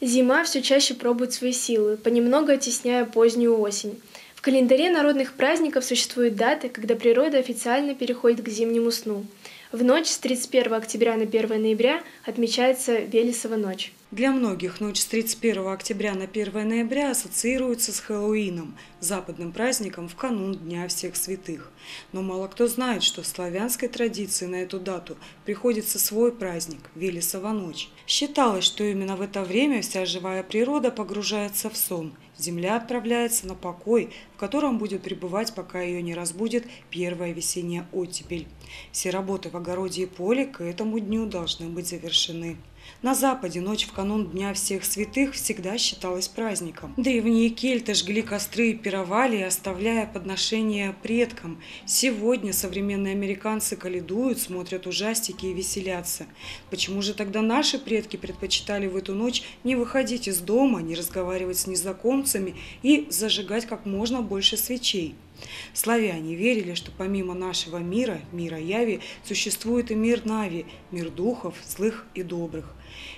Зима все чаще пробует свои силы, понемногу оттесняя позднюю осень. В календаре народных праздников существуют даты, когда природа официально переходит к зимнему сну. В ночь с 31 октября на 1 ноября отмечается Велесова ночь. Для многих ночь с 31 октября на 1 ноября ассоциируется с Хэллоуином, западным праздником в канун Дня всех святых. Но мало кто знает, что в славянской традиции на эту дату приходится свой праздник – Велесова ночь. Считалось, что именно в это время вся живая природа погружается в сон, земля отправляется на покой, в котором будет пребывать, пока ее не разбудит первая весенняя оттепель. Все работы в огороде и поле к этому дню должны быть завершены. На Западе ночь в канун Дня всех святых всегда считалась праздником. Ней кельты жгли костры и пировали, оставляя подношения предкам. Сегодня современные американцы каледуют, смотрят ужастики и веселятся. Почему же тогда наши предки предпочитали в эту ночь не выходить из дома, не разговаривать с незнакомцами и зажигать как можно больше свечей? Славяне верили, что помимо нашего мира, мира Яви, существует и мир Нави, мир духов, злых и добрых.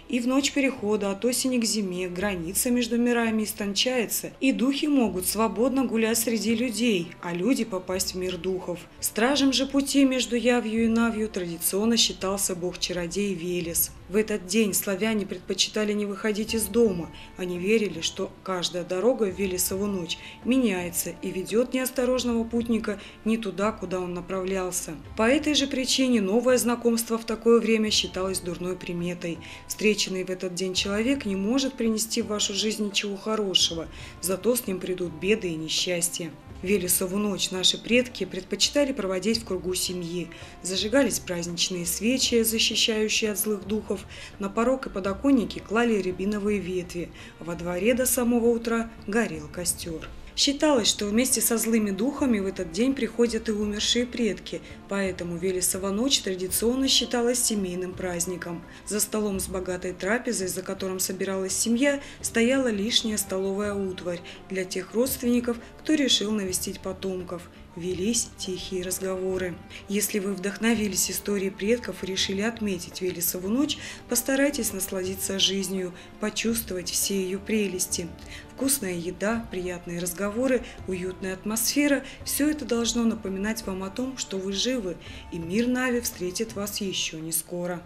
И в ночь перехода от осени к зиме граница между мирами истончается, и духи могут свободно гулять среди людей, а люди попасть в мир духов. Стражем же пути между Явью и Навью традиционно считался бог-чародей Велес. В этот день славяне предпочитали не выходить из дома. Они верили, что каждая дорога в Велесову ночь меняется и ведет неосторожного путника не туда, куда он направлялся. По этой же причине новое знакомство в такое время считалось дурной приметой. Встреченный в этот день человек не может принести в вашу жизнь ничего хорошего, зато с ним придут беды и несчастья. Велесову ночь наши предки предпочитали проводить в кругу семьи. Зажигались праздничные свечи, защищающие от злых духов. На порог и подоконники клали рябиновые ветви. Во дворе до самого утра горел костер. Считалось, что вместе со злыми духами в этот день приходят и умершие предки, поэтому Велесова ночь традиционно считалась семейным праздником. За столом с богатой трапезой, за которым собиралась семья, стояла лишняя столовая утварь для тех родственников, кто решил навестить потомков – велись тихие разговоры. Если вы вдохновились историей предков и решили отметить Велесову ночь, постарайтесь насладиться жизнью, почувствовать все ее прелести. Вкусная еда, приятные разговоры, уютная атмосфера – все это должно напоминать вам о том, что вы живы, и мир Нави встретит вас еще не скоро.